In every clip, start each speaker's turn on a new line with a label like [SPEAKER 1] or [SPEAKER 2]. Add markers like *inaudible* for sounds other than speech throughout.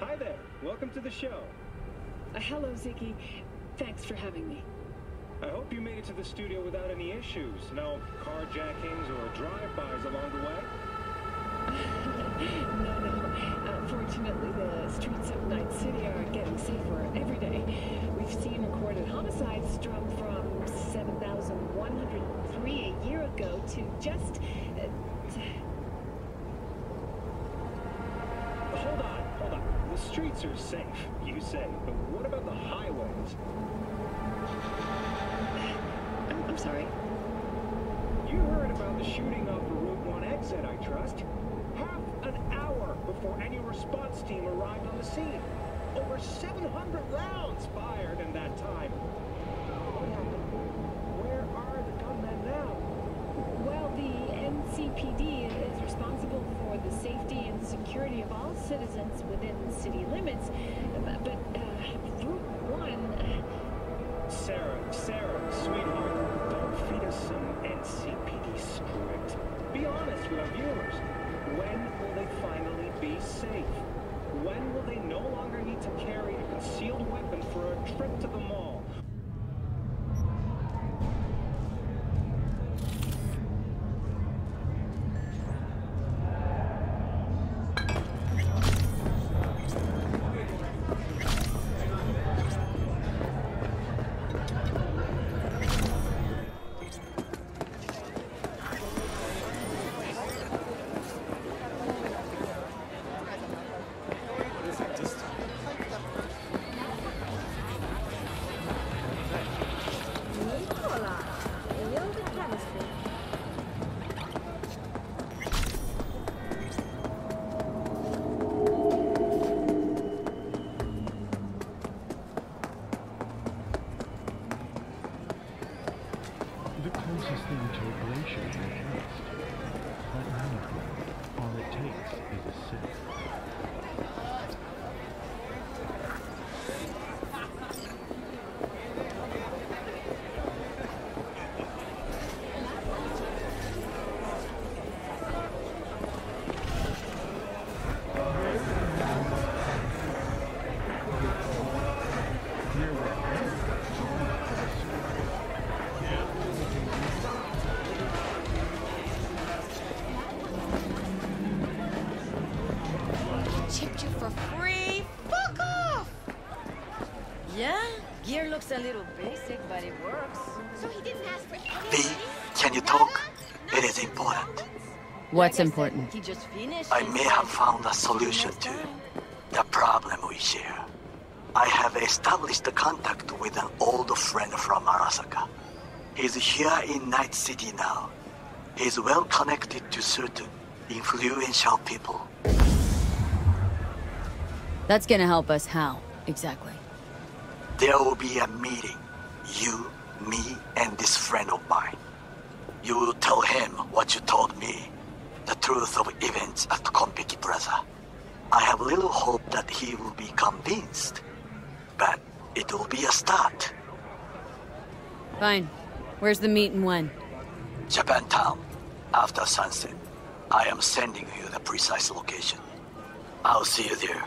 [SPEAKER 1] Hi there. Welcome to the show.
[SPEAKER 2] Uh, hello, Ziggy. Thanks for having me.
[SPEAKER 1] I hope you made it to the studio without any issues. No carjackings or drive-bys along the way? *laughs*
[SPEAKER 2] no, no. Uh, fortunately, the streets of Night City are getting safer every day. We've seen recorded homicides drop from 7,103 a year ago to just... Uh,
[SPEAKER 1] hold on, hold on. The streets are safe, you say, but what about the highways?
[SPEAKER 2] I'm, I'm sorry.
[SPEAKER 1] You heard about the shooting off the Route 1 exit, I trust? Half an hour before any response team arrived on the scene. Over 700 rounds fired in that time. Where are the gunmen now?
[SPEAKER 2] Well, the NCPD is responsible for the safety security of all citizens within city limits. But, uh, Route 1... Uh...
[SPEAKER 1] Sarah, Sarah, sweetheart, don't feed us some NCPD script. Be honest with our viewers. When will they finally be safe? When will they no longer need to carry a concealed weapon for a trip to the mall?
[SPEAKER 3] Closest thing to a glacier is trust. But now, all it takes is a sip.
[SPEAKER 4] What's important?
[SPEAKER 5] he just finished.
[SPEAKER 6] I may have found a solution to the problem we share. I have established a contact with an old friend from Arasaka. He's here in Night City now. He's well connected to certain influential people.
[SPEAKER 4] That's gonna help us how, exactly?
[SPEAKER 6] There will be a meeting. You, me, and this friend of mine. You will tell him what you told me. The truth of events at Konpeki Plaza. I have little hope that he will be convinced. But it will be a start.
[SPEAKER 4] Fine. Where's the meet and when?
[SPEAKER 6] Japantown, after sunset. I am sending you the precise location. I'll see you there.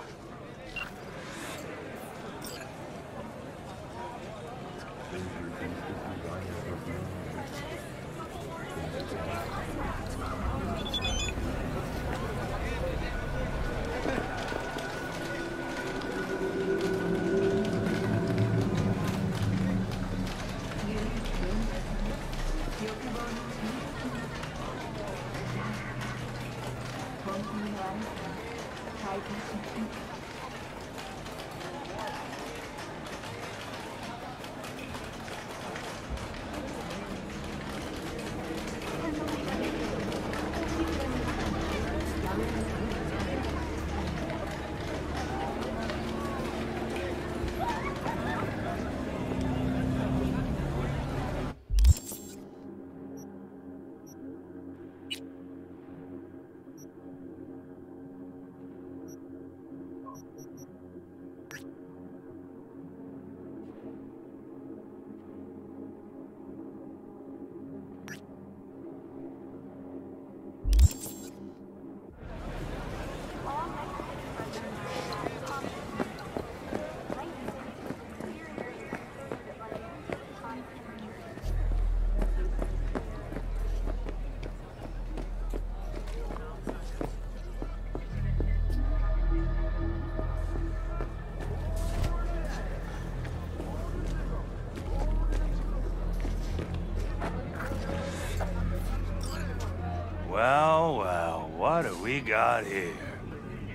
[SPEAKER 7] What do we got here?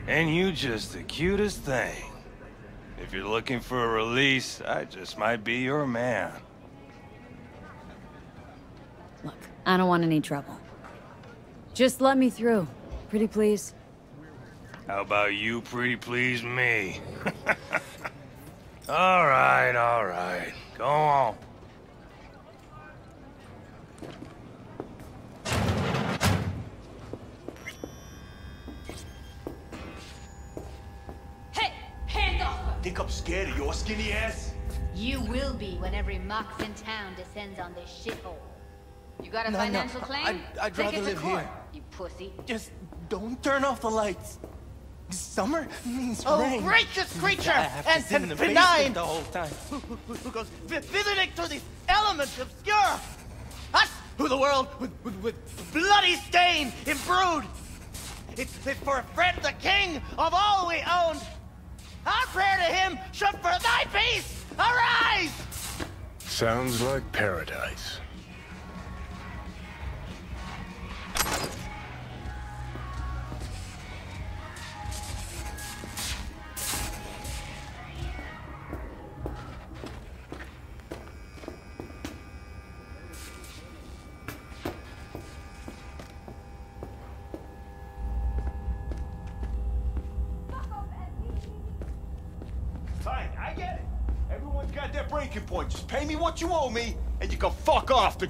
[SPEAKER 7] And you just the cutest thing. If you're looking for a release, I just might be your man.
[SPEAKER 4] Look, I don't want any trouble. Just let me through. Pretty please.
[SPEAKER 7] How about you pretty please me? *laughs* all right, all right. Go on.
[SPEAKER 8] Skinny ass?
[SPEAKER 9] You will be when every Mox in town descends on this shithole. You got a
[SPEAKER 8] No, no,
[SPEAKER 9] financial claim?
[SPEAKER 8] I'd- I'd
[SPEAKER 9] Take
[SPEAKER 8] rather
[SPEAKER 9] it to
[SPEAKER 8] live
[SPEAKER 9] court,
[SPEAKER 8] here.
[SPEAKER 9] You pussy.
[SPEAKER 8] Just don't turn off the lights. Summer means
[SPEAKER 10] Oh,
[SPEAKER 8] rain.
[SPEAKER 10] gracious creature!
[SPEAKER 8] I have to
[SPEAKER 10] And
[SPEAKER 8] sit in the
[SPEAKER 10] benign!
[SPEAKER 8] the whole time. *laughs*
[SPEAKER 10] Who, who, who goes vi- visiting through these elements obscure? Us, who the world with, with, with bloody stain imbrued. It's, it's for a friend, the king of all we owned. Our prayer to him should for thy peace arise!
[SPEAKER 3] Sounds like paradise.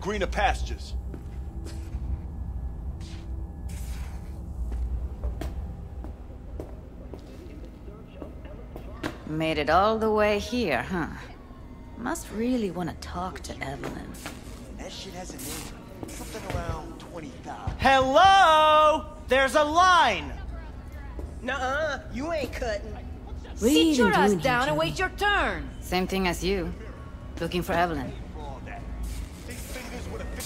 [SPEAKER 8] Greener pastures.
[SPEAKER 11] Made it all the way here, huh? Must really want to talk to Evelyn.
[SPEAKER 8] That shit has a name. Something around 20,000.
[SPEAKER 10] Hello! There's a line!
[SPEAKER 12] Nuh-uh, you ain't cutting.
[SPEAKER 11] What are you Sit your ass down and wait your turn. Same thing as you. Looking for Evelyn.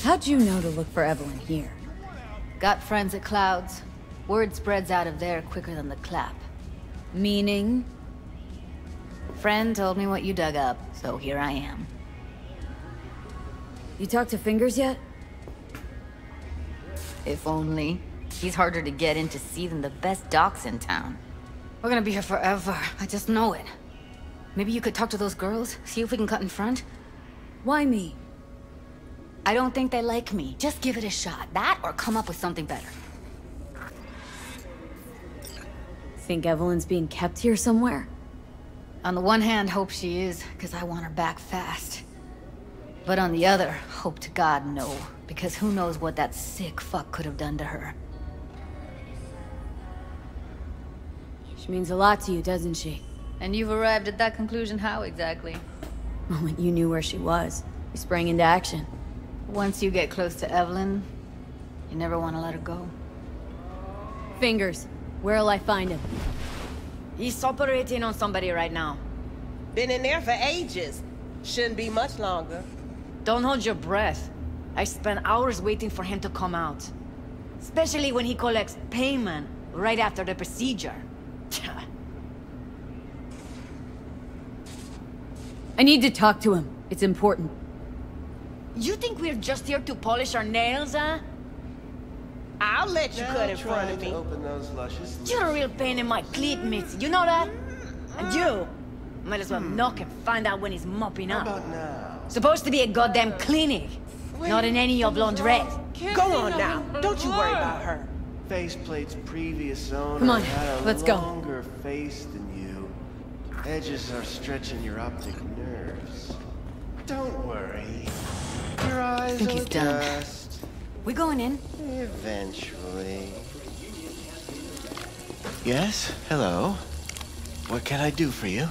[SPEAKER 4] How'd you know to look for Evelyn here?
[SPEAKER 11] Got friends at Clouds. Word spreads out of there quicker than the clap.
[SPEAKER 4] Meaning?
[SPEAKER 11] Friend told me what you dug up, so here I am.
[SPEAKER 4] You talked to Fingers yet?
[SPEAKER 11] If only. He's harder to get in to see than the best docs in town. We're gonna be here forever. I just know it. Maybe you could talk to those girls, see if we can cut in front?
[SPEAKER 4] Why me?
[SPEAKER 11] I don't think they like me. Just give it a shot. That or come up with something better.
[SPEAKER 4] Think Evelyn's being kept here somewhere?
[SPEAKER 11] On the one hand, hope she is, because I want her back fast. But on the other, hope to God no, because who knows what that sick fuck could have done to her.
[SPEAKER 4] She means a lot to you, doesn't she?
[SPEAKER 11] And you've arrived at that conclusion how exactly? *laughs*
[SPEAKER 4] Moment you knew where she was, you sprang into action.
[SPEAKER 11] Once you get close to Evelyn, you never want to let her go.
[SPEAKER 4] Fingers, where'll I find him?
[SPEAKER 12] He's operating on somebody right now. Been in there for ages. Shouldn't be much longer.
[SPEAKER 5] Don't hold your breath. I spent hours waiting for him to come out. Especially when he collects payment right after the procedure.
[SPEAKER 4] I need to talk to him. It's important.
[SPEAKER 5] You think we're just here to polish our nails, huh?
[SPEAKER 12] I'll let you
[SPEAKER 10] Now
[SPEAKER 12] cut in front of me.
[SPEAKER 10] open those luscious
[SPEAKER 5] You're a real pain in my cleat, Mitzi. You know that? And you might as well hmm. knock and find out when he's mopping up. Supposed to be a goddamn clinic, not in any of laundrette.
[SPEAKER 12] Go on now. Don't you worry about her.
[SPEAKER 10] Faceplate's previous owner
[SPEAKER 4] Come on,
[SPEAKER 10] had a
[SPEAKER 4] let's go.
[SPEAKER 10] longer face than you. Edges are stretching your optic nerves. Don't worry. Eyes
[SPEAKER 11] think he's done. We going in?
[SPEAKER 10] Eventually. Yes? Hello? What can I do for you?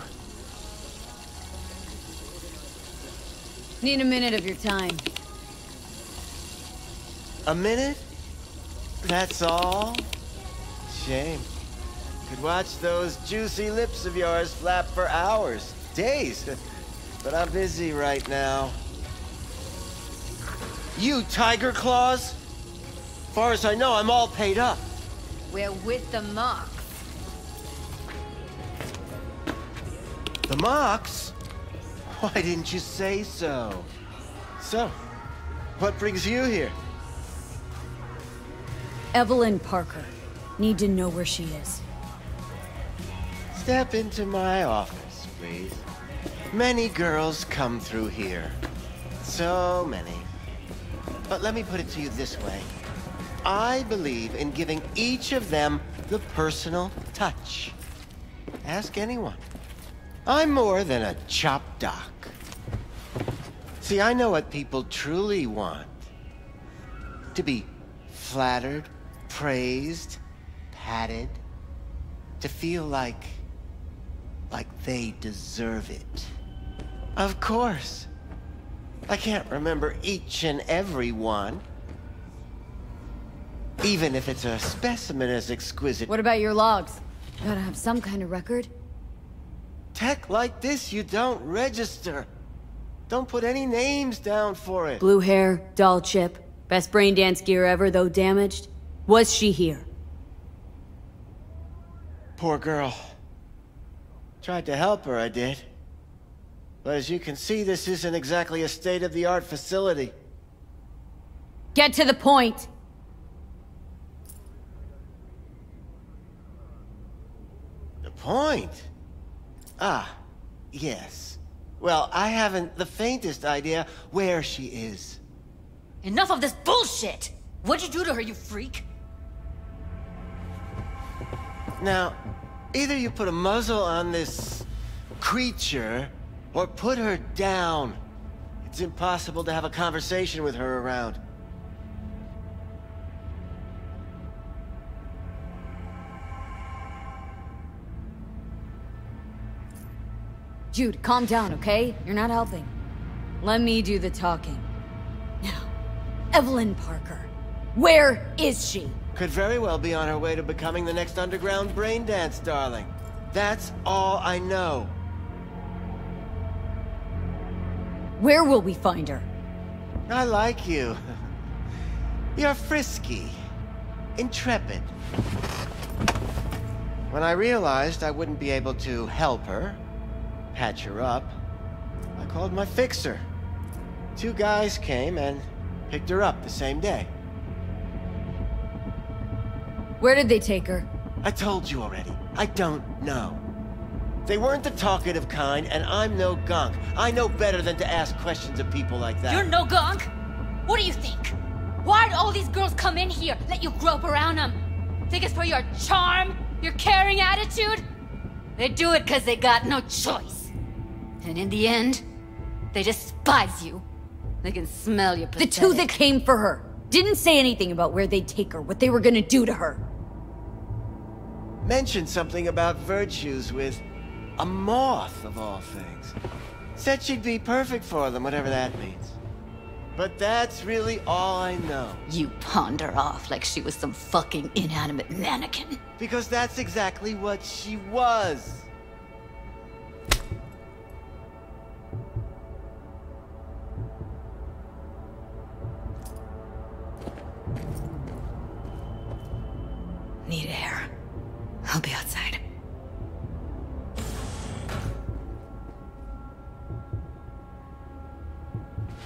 [SPEAKER 4] Need a minute of your time.
[SPEAKER 10] A minute? That's all? Shame. Could watch those juicy lips of yours flap for hours, days. *laughs* But I'm busy right now. You, Tiger Claws? Far as I know, I'm all paid up.
[SPEAKER 11] We're with the Mox.
[SPEAKER 10] The Mox? Why didn't you say so? So, what brings you here?
[SPEAKER 4] Evelyn Parker. Need to know where she is.
[SPEAKER 13] Step into my office, please. Many girls come through here. So many. But let me put it to you this way. I believe in giving each of them the personal touch. Ask anyone. I'm more than a chop doc. See, I know what people truly want. To be flattered, praised, patted. To feel like... like they deserve it. Of course. I can't remember each and every one. Even if it's a specimen as exquisite.
[SPEAKER 4] What about your logs? Gotta have some kind of record.
[SPEAKER 13] Tech like this, you don't register. Don't put any names down for it.
[SPEAKER 4] Blue hair, doll chip, best brain dance gear ever, though damaged. Was she here?
[SPEAKER 13] Poor girl. Tried to help her, I did. But as you can see, this isn't exactly a state-of-the-art facility.
[SPEAKER 4] Get to the point!
[SPEAKER 13] The point? Ah, yes. Well, I haven't the faintest idea where she is.
[SPEAKER 11] Enough of this bullshit! What'd you do to her, you freak?
[SPEAKER 13] Now, either you put a muzzle on this creature, or put her down. It's impossible to have a conversation with her around.
[SPEAKER 4] Jude, calm down, okay? You're not helping. Let me do the talking. Now, Evelyn Parker. Where is she?
[SPEAKER 13] Could very well be on her way to becoming the next underground brain dance darling. That's all I know.
[SPEAKER 4] Where will we find her?
[SPEAKER 13] I like you. You're frisky. Intrepid. When I realized I wouldn't be able to help her, patch her up, I called my fixer. Two guys came and picked her up the same day.
[SPEAKER 4] Where did they take her?
[SPEAKER 13] I told you already. I don't know. They weren't the talkative kind, and I'm no gonk. I know better than to ask questions of people like that.
[SPEAKER 9] You're no gonk? What do you think? Why'd all these girls come in here, let you grope around them? Think it's for your charm? Your caring attitude? They do it because they got no choice. And in the end, they despise you. They can smell your
[SPEAKER 4] The two that came for her didn't say anything about where they'd take her, what they were gonna do to her.
[SPEAKER 13] Mentioned something about virtues with a moth, of all things. Said she'd be perfect for them, whatever that means. But that's really all I know.
[SPEAKER 11] You pawned her off like she was some fucking inanimate mannequin.
[SPEAKER 13] Because that's exactly what she was.
[SPEAKER 11] Need air. I'll be outside.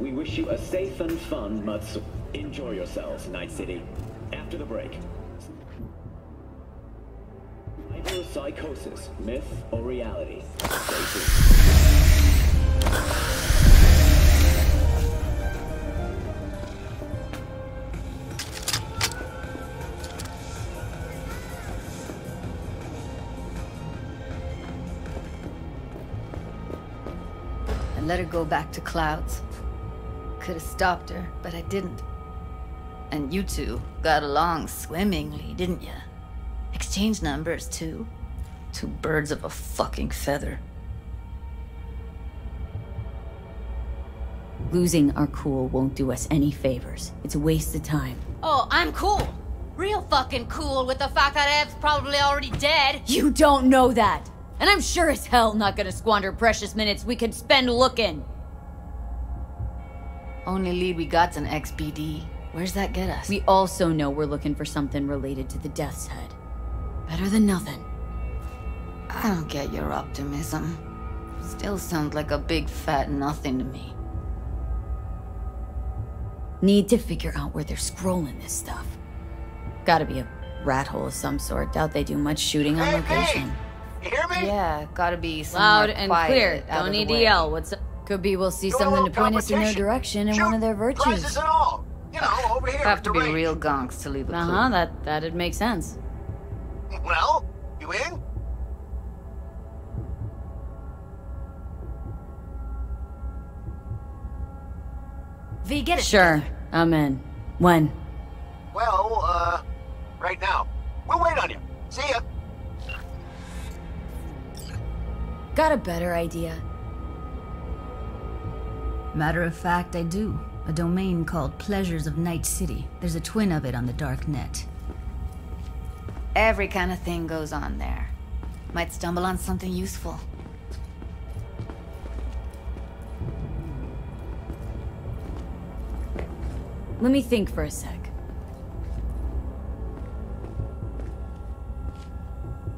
[SPEAKER 1] we wish you a safe and fun Matsu. Enjoy yourselves, Night City. After the break. Psychosis, myth or reality?
[SPEAKER 11] I let her go back to Clouds. Could have stopped her, but I didn't. And you two got along swimmingly, didn't you? Exchanged numbers, too. Two birds of a fucking feather.
[SPEAKER 4] Losing our cool won't do us any favors. It's a waste of time.
[SPEAKER 9] Oh, I'm cool. Real fucking cool with the fact that Ev's probably already dead.
[SPEAKER 4] You don't know that! And I'm sure as hell not gonna squander precious minutes we could spend looking.
[SPEAKER 11] Only lead we got's an XBD. Where's that get us?
[SPEAKER 4] We also know we're looking for something related to the Death's Head. Better than nothing.
[SPEAKER 11] I don't get your optimism. Still sounds like a big fat nothing to me.
[SPEAKER 4] Need to figure out where they're scrolling this stuff. Gotta be a rat hole of some sort. Doubt they do much shooting on location.
[SPEAKER 6] You hear me?
[SPEAKER 11] Yeah, gotta be somewhere
[SPEAKER 4] Loud and
[SPEAKER 11] quiet,
[SPEAKER 4] clear.
[SPEAKER 11] out
[SPEAKER 4] Don't need to yell. What's up? Could be we'll see
[SPEAKER 6] Doing
[SPEAKER 4] something to point us in their direction and one of their
[SPEAKER 6] Prizes
[SPEAKER 4] virtues.
[SPEAKER 6] and all. You know, over here.
[SPEAKER 11] Have to be
[SPEAKER 6] range.
[SPEAKER 11] real gonks to leave a
[SPEAKER 4] Uh huh. That that'd make sense.
[SPEAKER 6] Well, you in?
[SPEAKER 9] V, get it.
[SPEAKER 4] Sure, I'm in. When?
[SPEAKER 6] Well, uh, right now. We'll wait on you. See ya.
[SPEAKER 4] Got a better idea.
[SPEAKER 11] Matter of fact, I do. A domain called Pleasures of Night City. There's a twin of it on the dark net. Every kind of thing goes on there. Might stumble on something useful.
[SPEAKER 4] Let me think for a sec.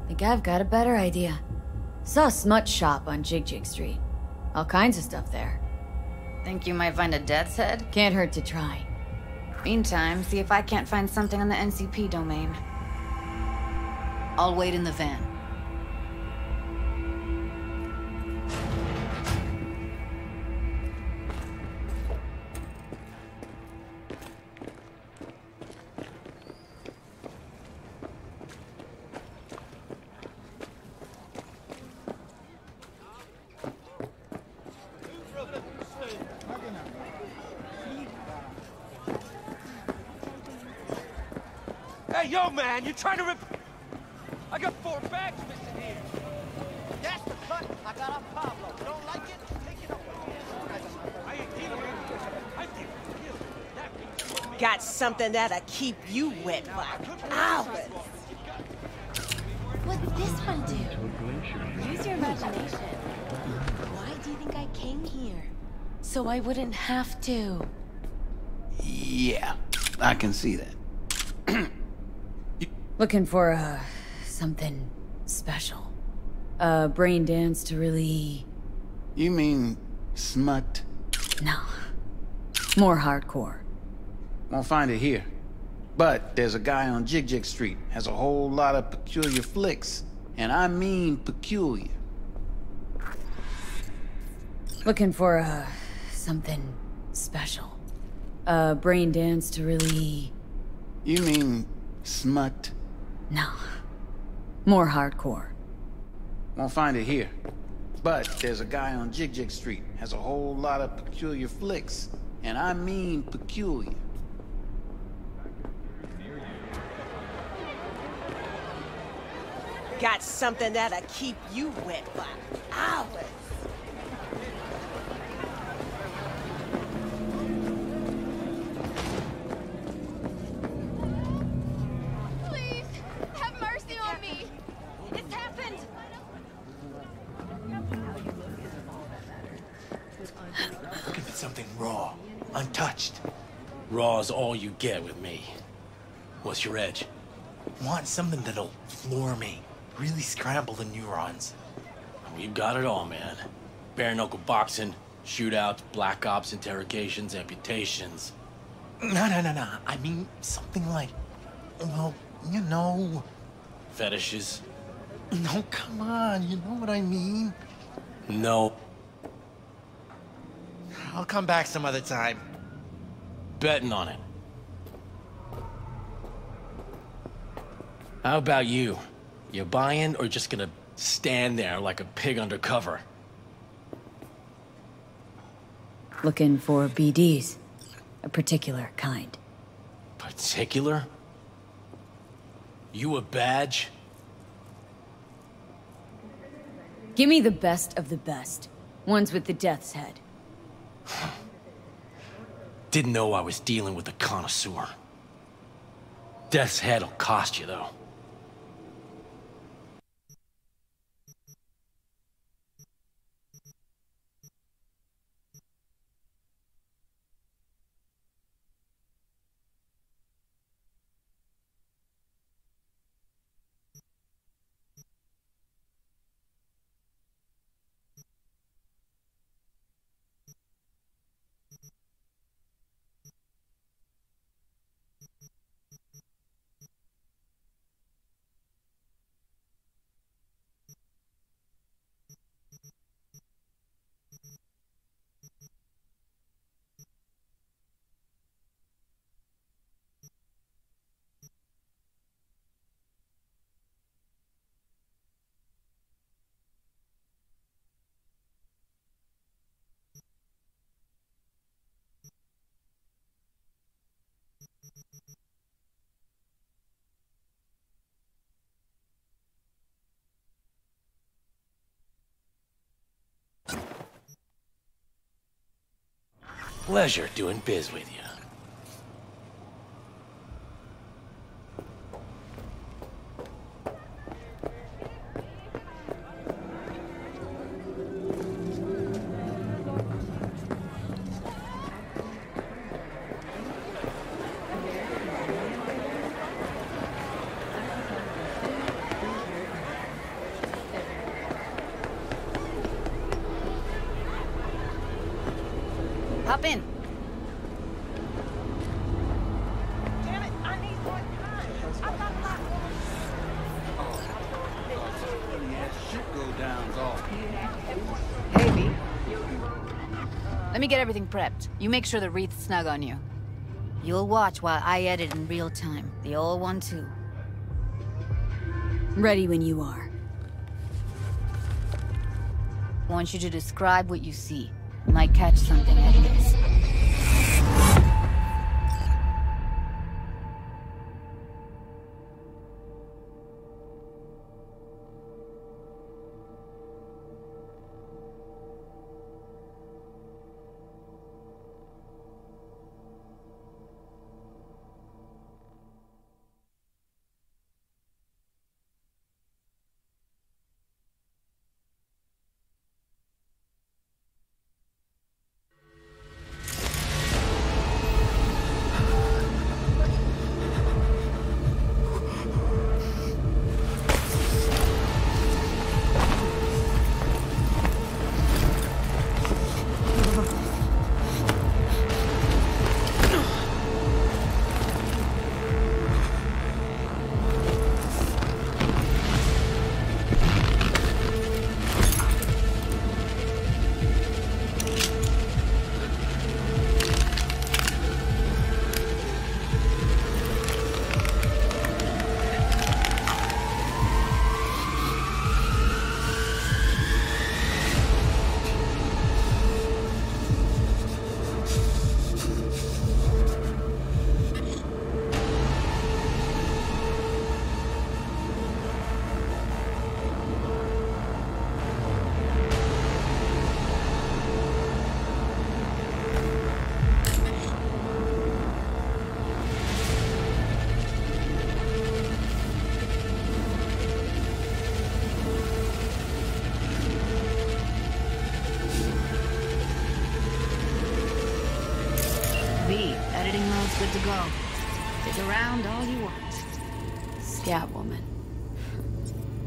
[SPEAKER 4] Think I've got a better idea. Saw a smut shop on Jig Jig Street. All kinds of stuff there.
[SPEAKER 11] Think you might find a death's head?
[SPEAKER 4] Can't hurt to try.
[SPEAKER 11] Meantime, see if I can't find something on the NCP domain. I'll wait in the van.
[SPEAKER 10] Yo, man, you trying to rip... I got four bags missing here.
[SPEAKER 12] That's the cut I got off Pablo. Don't like it? Take it up.
[SPEAKER 10] I ain't dealing with it. I'm dealing with you.
[SPEAKER 12] Got something that'll keep you wet for hours.
[SPEAKER 14] What's this one do? Use your imagination. Why do you think I came here? So I wouldn't have to.
[SPEAKER 15] Yeah, I can see that.
[SPEAKER 4] Looking for, uh, something special. A brain dance to really.
[SPEAKER 15] You mean smut?
[SPEAKER 4] No. More hardcore.
[SPEAKER 15] Won't find it here. But there's a guy on Jig Jig Street, has a whole lot of peculiar flicks. And I mean peculiar.
[SPEAKER 4] Looking for, uh, something special. A brain dance to really.
[SPEAKER 15] You mean smut?
[SPEAKER 4] No. More hardcore.
[SPEAKER 15] Won't find it here. But there's a guy on Jig Jig Street, has a whole lot of peculiar flicks. And I mean peculiar.
[SPEAKER 12] Got something that'll keep you wet for hours.
[SPEAKER 16] Raw, untouched. Raw's all you get with me. What's your edge? Want something that'll floor me, really scramble the neurons.
[SPEAKER 17] We've got it all, man. Bare knuckle boxing, shootouts, black ops, interrogations, amputations.
[SPEAKER 16] No, no, no, no. I mean something like, well, you know.
[SPEAKER 17] Fetishes?
[SPEAKER 16] No, come on. You know what I mean.
[SPEAKER 17] No.
[SPEAKER 16] I'll come back some other time.
[SPEAKER 17] Betting on it. How about you? You buying or just gonna stand there like a pig undercover?
[SPEAKER 4] Looking for BDs. A particular kind.
[SPEAKER 17] Particular? You a badge?
[SPEAKER 4] Give me the best of the best. Ones with the death's head.
[SPEAKER 16] Didn't know I was dealing with a connoisseur. Death's head'll cost you, though. Pleasure doing biz with you.
[SPEAKER 11] Hop in. Hey, V. Let me get everything prepped. You make sure the wreath's snug on you. You'll watch while I edit in real time. The old one, too.
[SPEAKER 4] Ready when you are.
[SPEAKER 11] Want you to describe what you see. Might catch something I.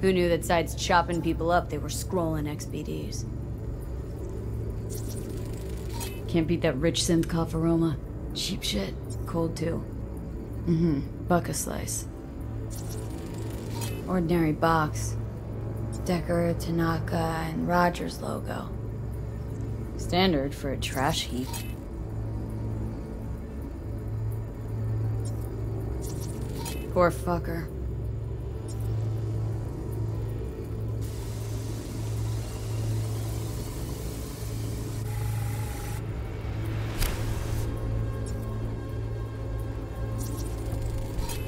[SPEAKER 4] Who knew that sides chopping people up, they were scrolling XBDs? Can't beat that rich synth cough aroma. Cheap shit. Cold too. Mm-hmm. Buck a slice. Ordinary box. Decker, Tanaka, and Rogers logo. Standard for a trash heap. Poor fucker.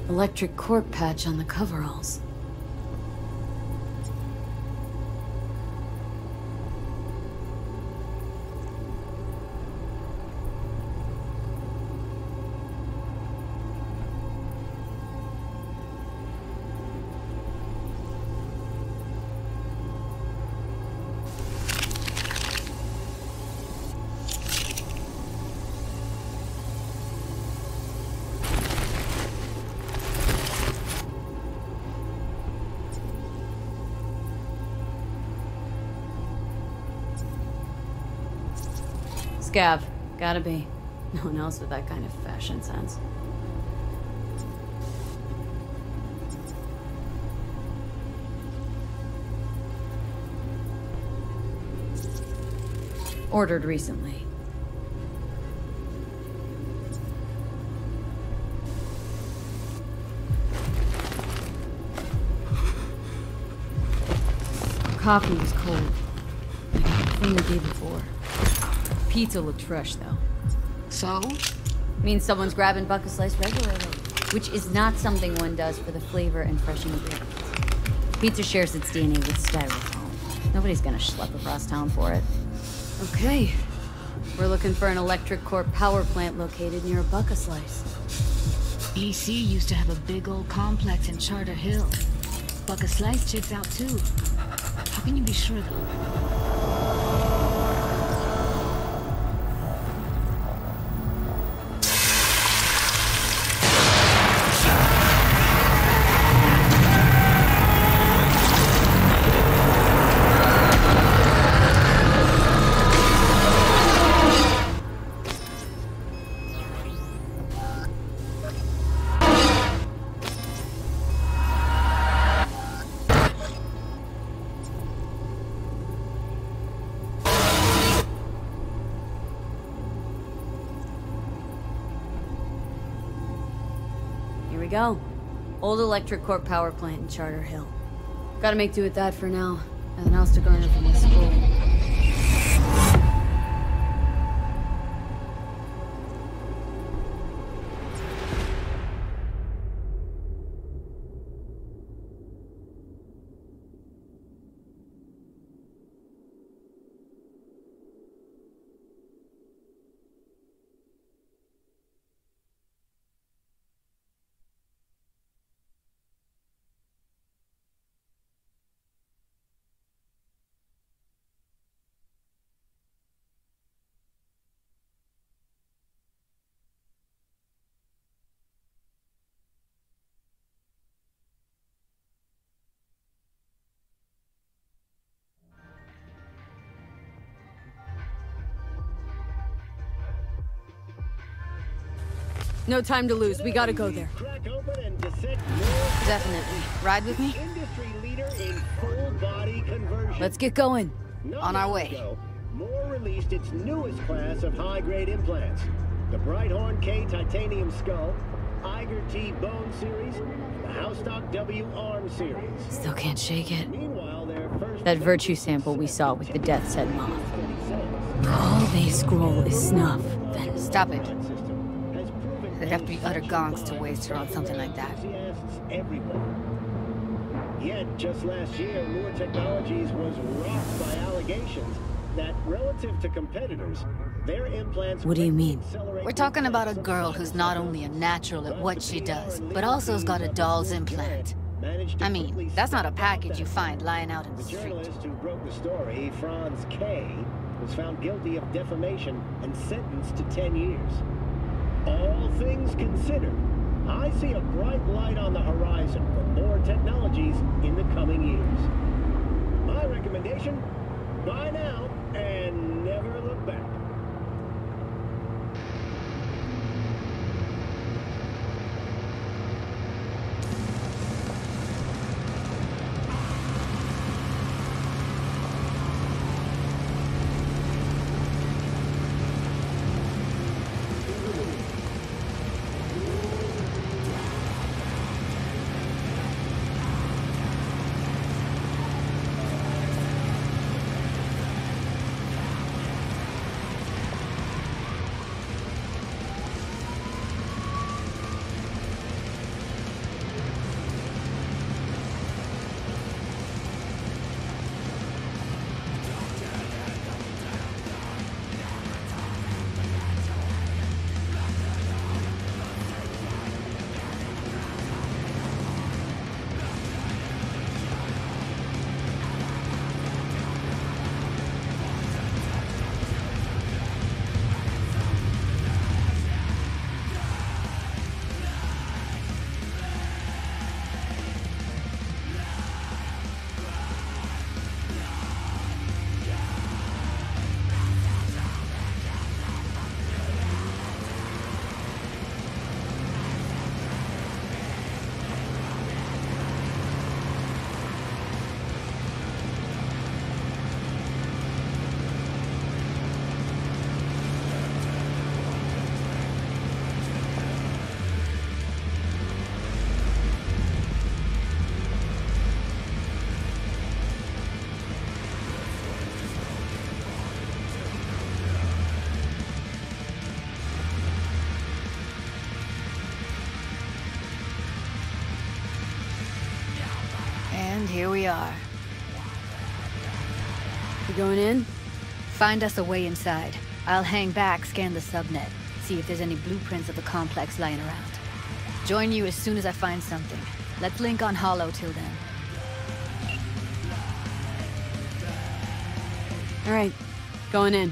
[SPEAKER 4] Electric Corp patch on the coveralls. Scav. Gotta be. No one else with that kind of fashion sense. Ordered recently. Coffee was cold. Like the thing the day before. Pizza looked fresh, though.
[SPEAKER 11] So?
[SPEAKER 4] Means someone's grabbing Buck-a-Slice regularly. Which is not something one does for the flavor and fresh ingredients. Pizza shares its DNA with styrofoam. Nobody's gonna schlep across town for it. Okay. We're looking for an electric corp power plant located near a Buck-a-Slice.
[SPEAKER 18] EC used to have a big old complex in Charter Hill. Buck-a-Slice checks out too. How can you be sure though?
[SPEAKER 4] Electric corp power plant in Charter Hill. Gotta make do with that for now. Nothing else to garner from my school. No time to lose. We gotta go there.
[SPEAKER 11] Definitely. Ride with me?
[SPEAKER 4] Let's get going.
[SPEAKER 11] On our way.
[SPEAKER 19] ago, Moore released its newest class of high-grade implants. The Brighthorn K Titanium Skull, Iger T Bone Series, the Houstock W Arm Series.
[SPEAKER 4] Still can't shake it.
[SPEAKER 19] Meanwhile, their first
[SPEAKER 4] That virtue sample we saw with the Death's Head moth. All they scroll is snuff.
[SPEAKER 11] Then stop it. They'd have to be utter gonks to waste her on something like that.
[SPEAKER 19] Yet, just last year, Moore Technologies was rocked by allegations that, relative to competitors, their implants
[SPEAKER 4] What do you mean?
[SPEAKER 11] We're talking about a girl who's not only a natural at what she does, but also has got a doll's implant. I mean, that's not a package you find lying out in the street.
[SPEAKER 19] The journalist who broke the story, Franz K., was found guilty of defamation and sentenced to 10 years. All things considered, I see a bright light on the horizon for Moore Technologies in the coming years. My recommendation, buy now
[SPEAKER 4] going in?
[SPEAKER 11] Find us a way inside. I'll hang back, scan the subnet, see if there's any blueprints of the complex lying around. Join you as soon as I find something. Let's link on Holo till then.
[SPEAKER 4] All right, going in.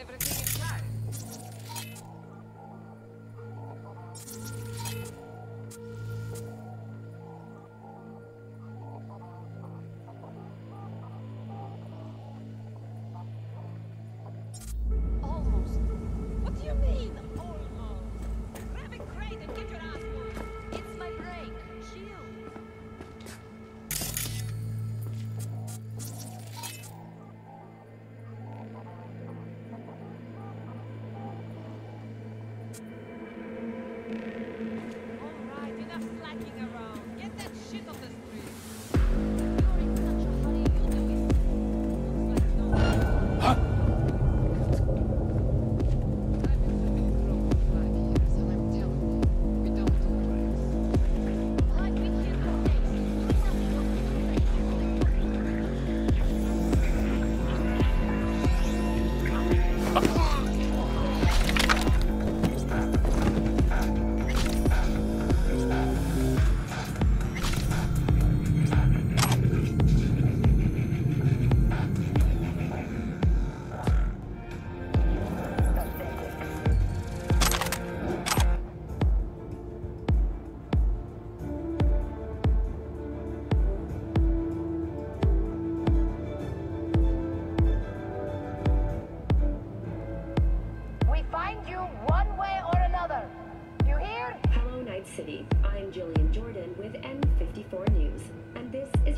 [SPEAKER 5] everything inside.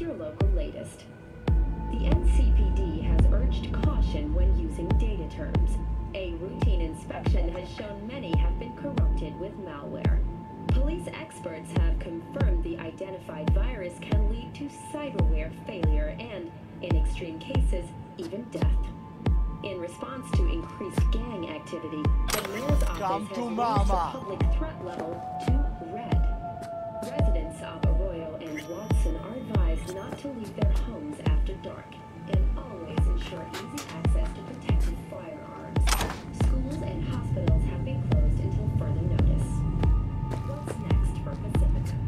[SPEAKER 12] Your
[SPEAKER 2] local latest. The NCPD has urged caution when using data terms. A routine inspection has shown many have been corrupted with malware. Police experts have confirmed the identified virus can lead to cyberware failure and, in extreme cases, even death. In response to increased gang activity, the mayor's office
[SPEAKER 10] Come
[SPEAKER 2] has raised the public threat level to to leave their homes after dark and always ensure easy access to protected firearms. Schools and hospitals have been closed until further notice. What's next for Pacifica?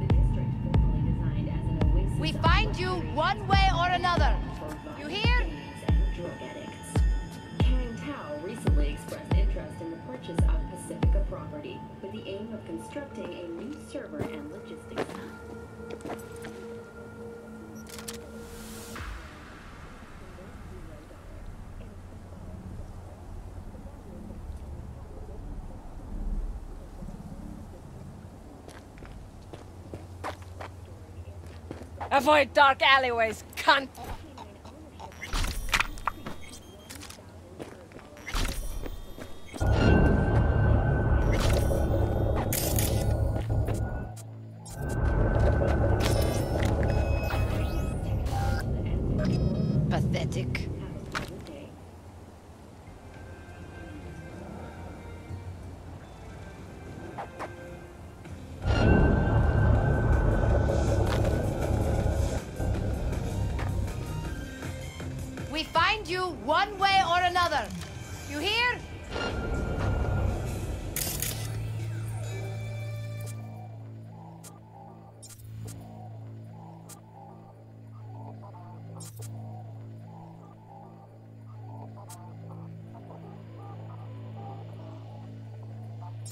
[SPEAKER 2] The district formerly designed as an oasis
[SPEAKER 20] We find you one way or another. You hear?
[SPEAKER 2] drug addicts. Kang Tao recently expressed interest in the purchase of Pacifica property with the aim of constructing a new server and logistics hub.
[SPEAKER 12] Avoid dark alleyways, cunt!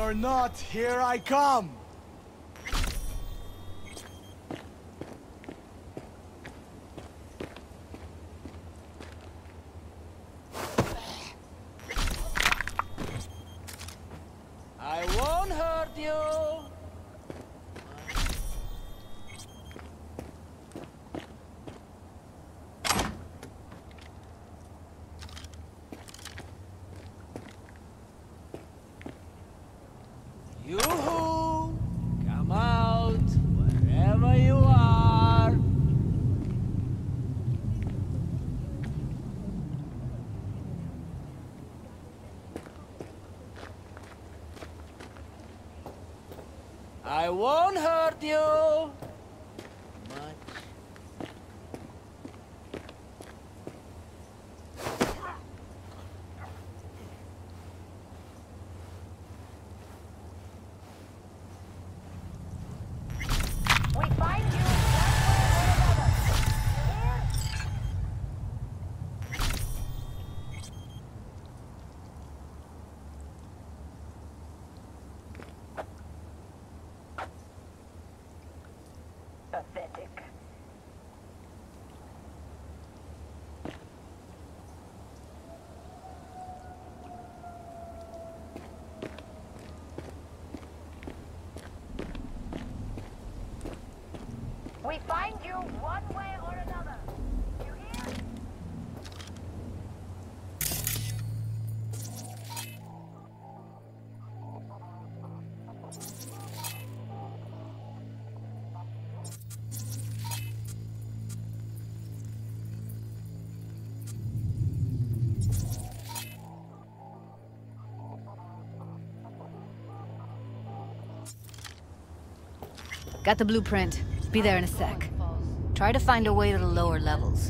[SPEAKER 20] Or
[SPEAKER 21] not, here I come!
[SPEAKER 11] pathetic. We find you
[SPEAKER 5] Got the blueprint. Be there in a sec. Try to find a way to the lower levels.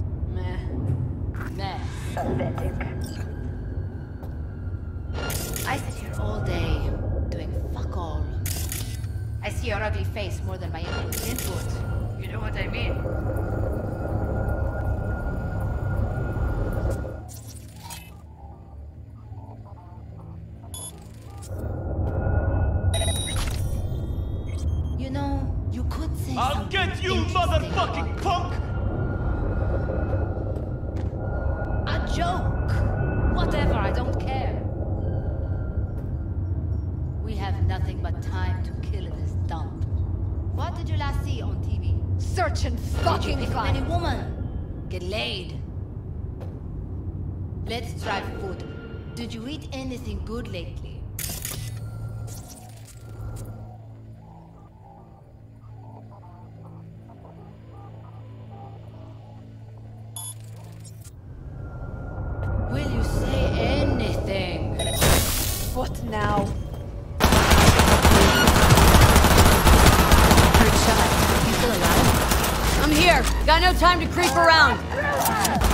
[SPEAKER 4] Got no time to creep around.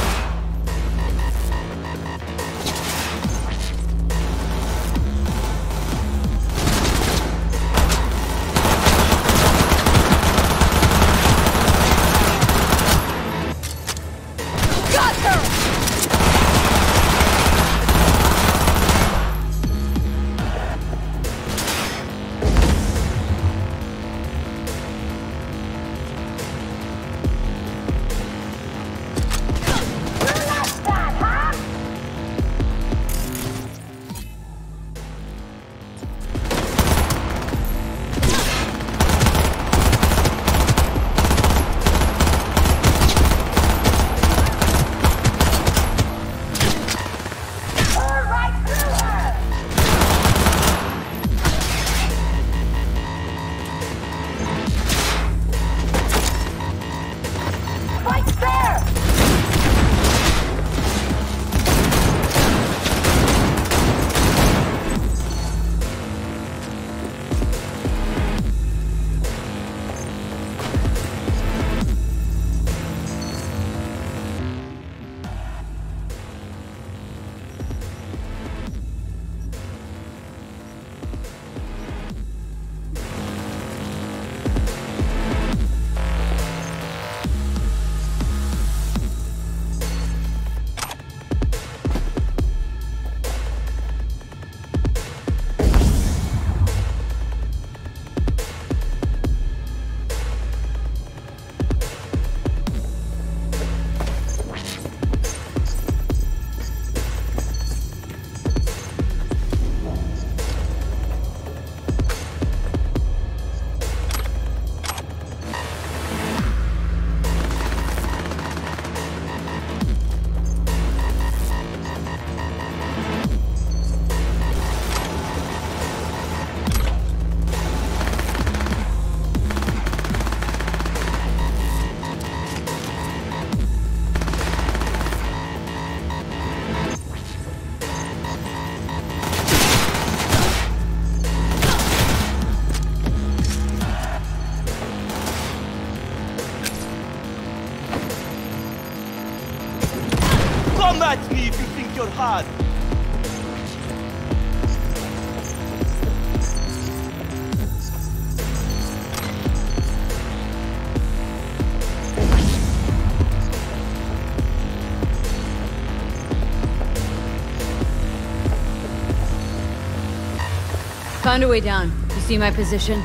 [SPEAKER 4] Found a way down. You see my position?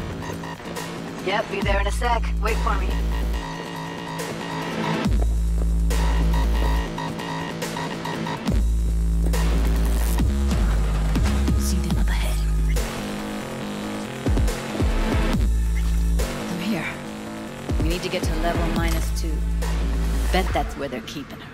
[SPEAKER 11] Yep, be there in a sec. Wait for me.
[SPEAKER 22] See them up ahead.
[SPEAKER 11] I'm here. We need to get to level minus two. Bet that's where they're keeping her.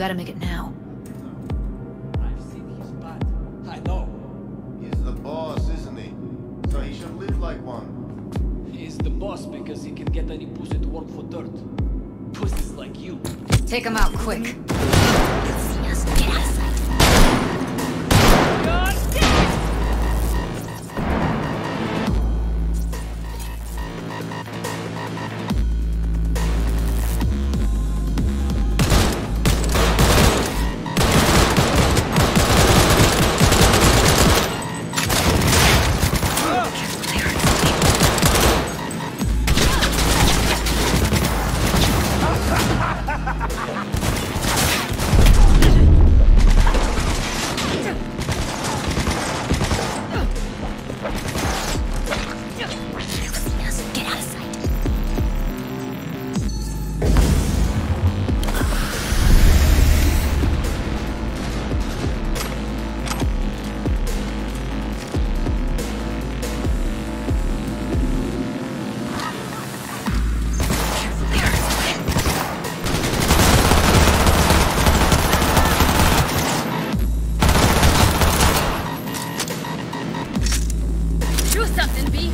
[SPEAKER 10] You
[SPEAKER 11] gotta make it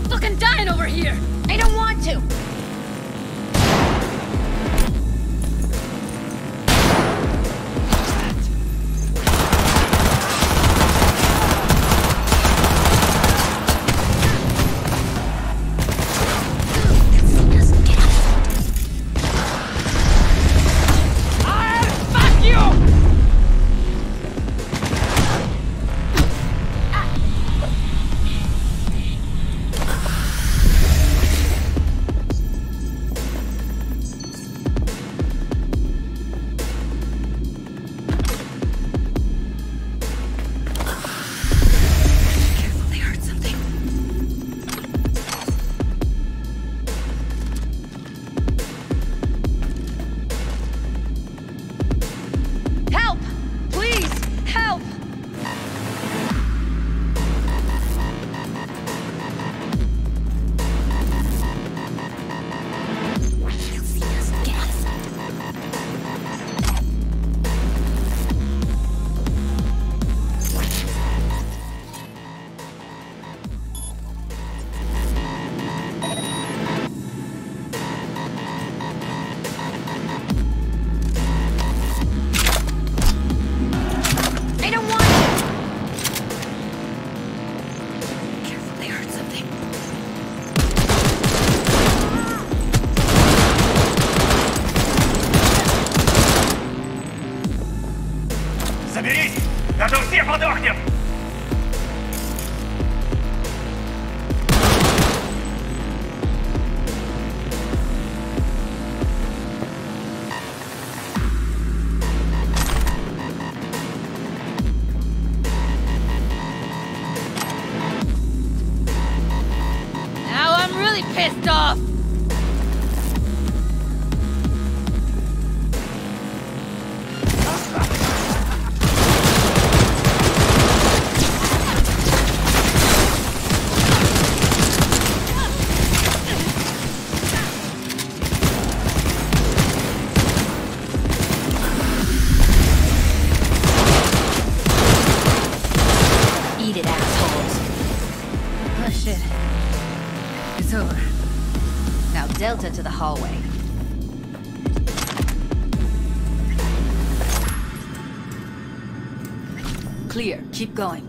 [SPEAKER 16] fucking dying over here! I don't want to!
[SPEAKER 8] To the hallway. Clear. Keep going.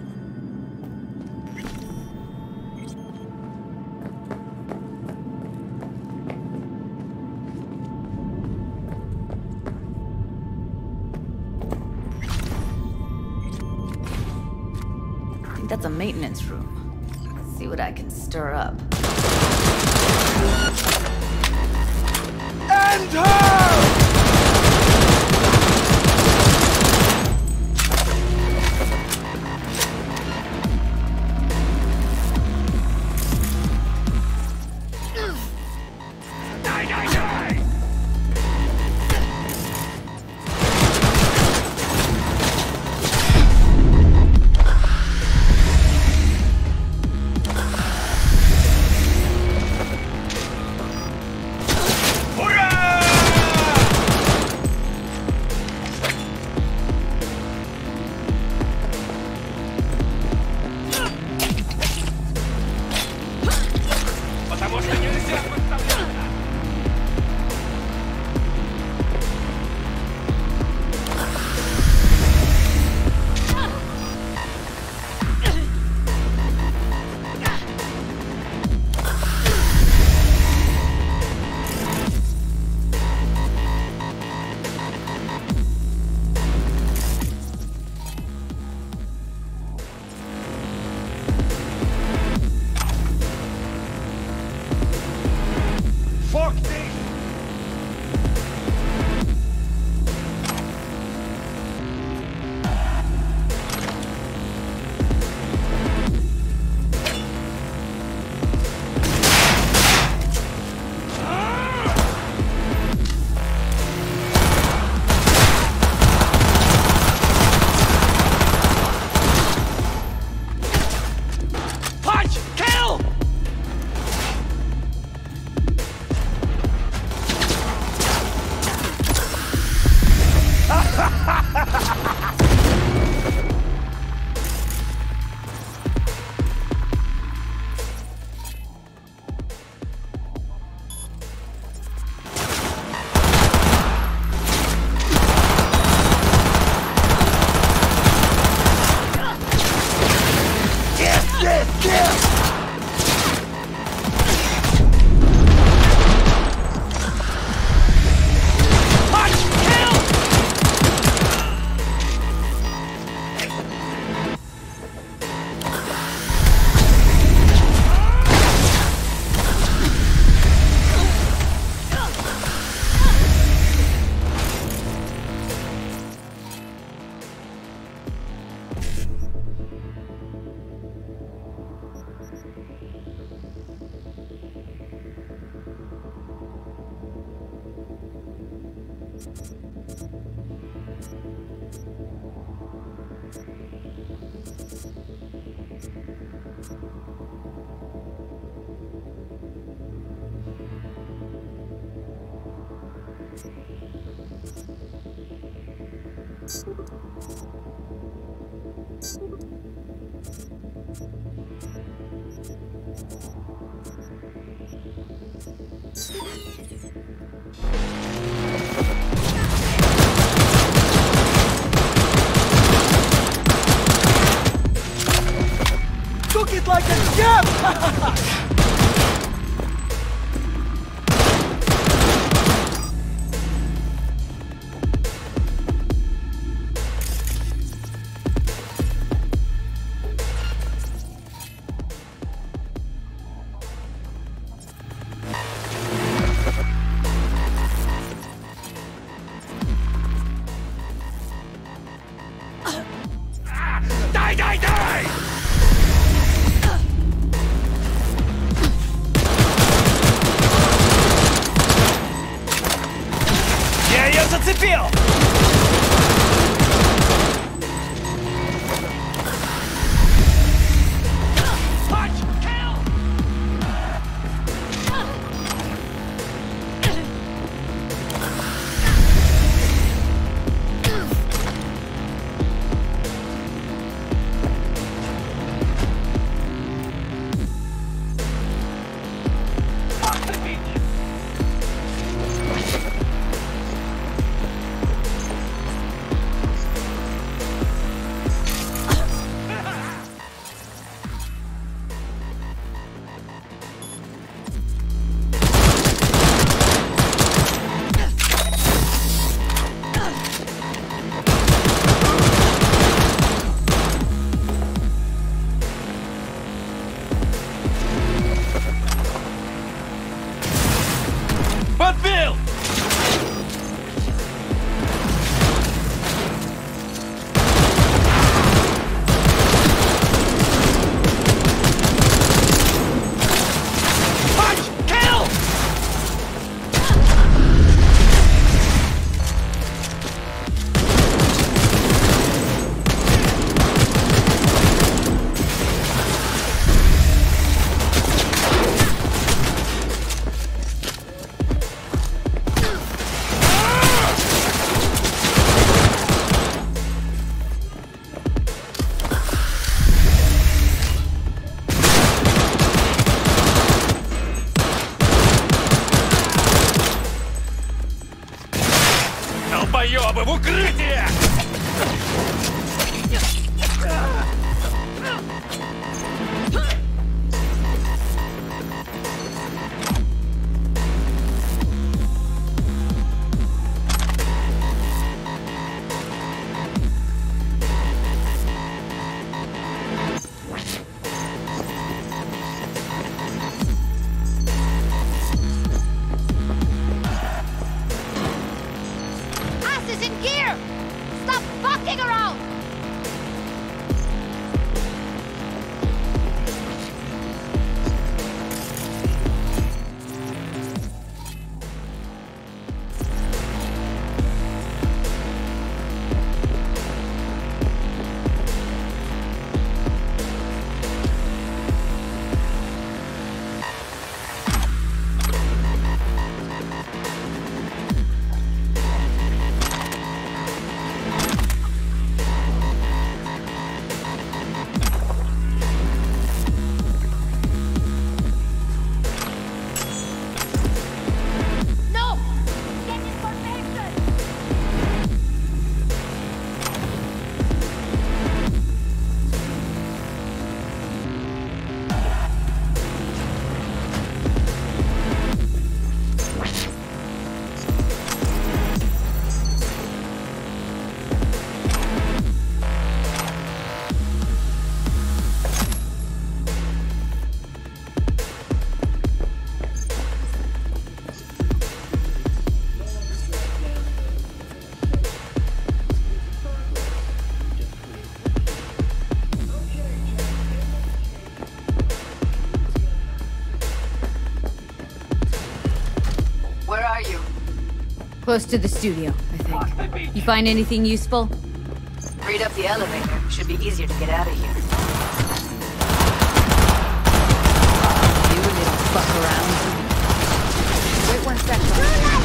[SPEAKER 11] Ha ha ha!
[SPEAKER 4] Close to the studio, I think. You find anything useful?
[SPEAKER 11] Read up the elevator. Should be easier to get out of here. You little fuck around. Wait one second.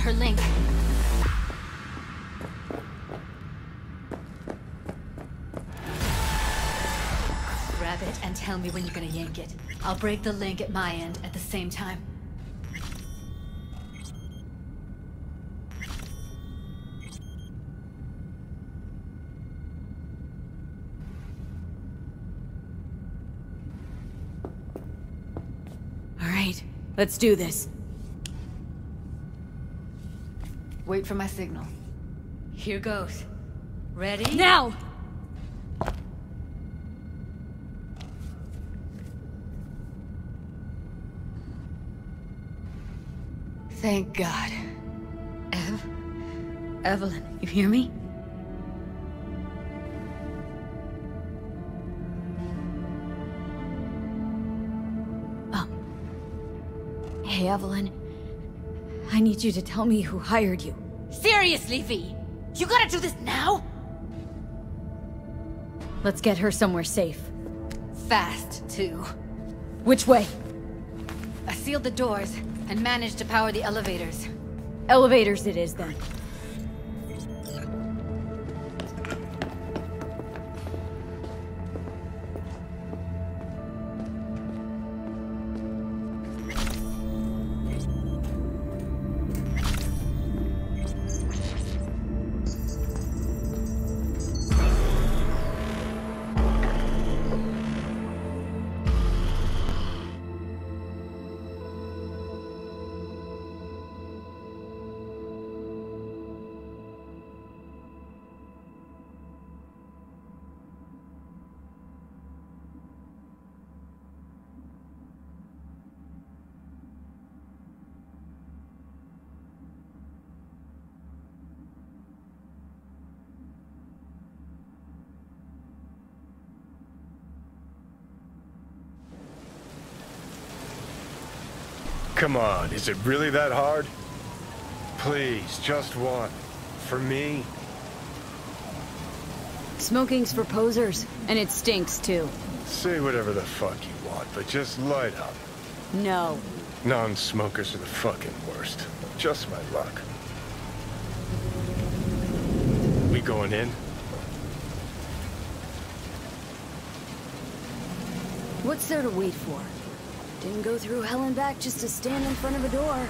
[SPEAKER 11] her
[SPEAKER 9] link.
[SPEAKER 23] Grab it and tell me when you're gonna yank it. I'll break the link at my end at the same time.
[SPEAKER 4] All right, Let's do this.
[SPEAKER 11] Wait for my signal.
[SPEAKER 23] Here goes. Ready?
[SPEAKER 4] Now!
[SPEAKER 11] Thank God. Ev? Evelyn, you hear me? Um.
[SPEAKER 4] Hey, Evelyn. I need you to tell me who hired you.
[SPEAKER 9] Seriously, V? You gotta do this now?
[SPEAKER 4] Let's get her somewhere safe.
[SPEAKER 11] Fast, too.
[SPEAKER 4] Which way?
[SPEAKER 11] I sealed the doors and managed to power the elevators.
[SPEAKER 4] Elevators it is, then.
[SPEAKER 3] Come on, is it really that hard? Please, just one. For me?
[SPEAKER 4] Smoking's for posers, and it stinks too.
[SPEAKER 3] Say whatever the fuck you want, but just light up.
[SPEAKER 4] No.
[SPEAKER 3] Non-smokers are the fucking worst. Just my luck. We going in?
[SPEAKER 4] What's there to wait for? Didn't go through hell and back just to stand in front of a door.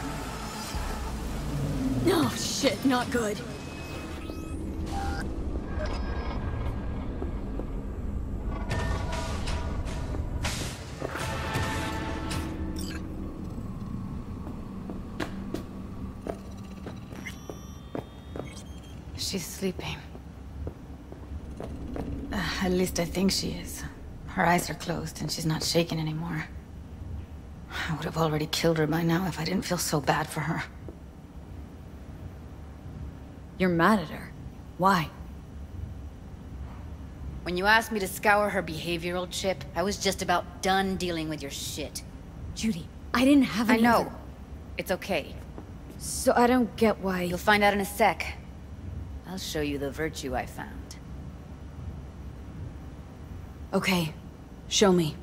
[SPEAKER 4] No, shit, not good.
[SPEAKER 11] She's sleeping. Uh, at least I think she is. Her eyes are closed and she's not shaking anymore. I would have already killed her by now if I didn't feel so bad for her.
[SPEAKER 4] You're mad at her. Why?
[SPEAKER 11] When you asked me to scour her behavioral chip, I was just about done dealing with your shit.
[SPEAKER 4] Judy, I didn't have
[SPEAKER 11] I
[SPEAKER 4] any
[SPEAKER 11] know.
[SPEAKER 4] other-
[SPEAKER 11] It's okay.
[SPEAKER 4] So I don't get why...
[SPEAKER 11] You'll find out in a sec. I'll show you the virtue I found.
[SPEAKER 4] Okay, show me.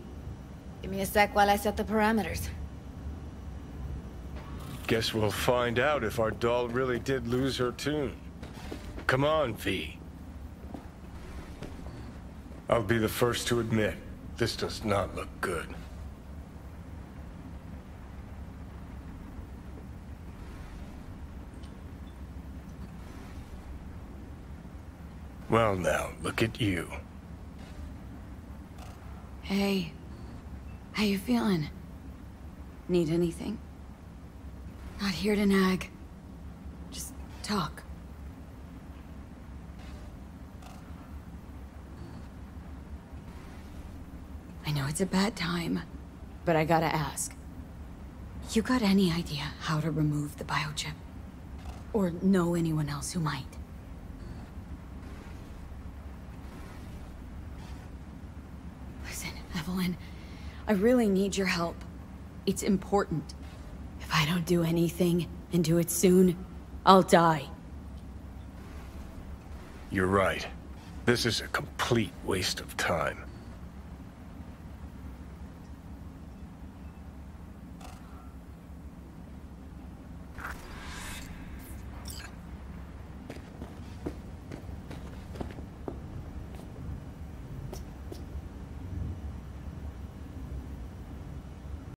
[SPEAKER 11] Give me a sec while I set the parameters.
[SPEAKER 3] Guess we'll find out if our doll really did lose her tune. Come on, V. I'll be the first to admit, this does not look good. Well now, look at you.
[SPEAKER 4] Hey, how you feeling? Need anything? Not here to nag. Just talk. I know it's a bad time, but I gotta ask. You got any idea how to remove the biochip? Or know anyone else who might? Listen, Evelyn, I really need your help. It's important. If I don't do anything, and do it soon, I'll die.
[SPEAKER 3] You're right. This is a complete waste of time.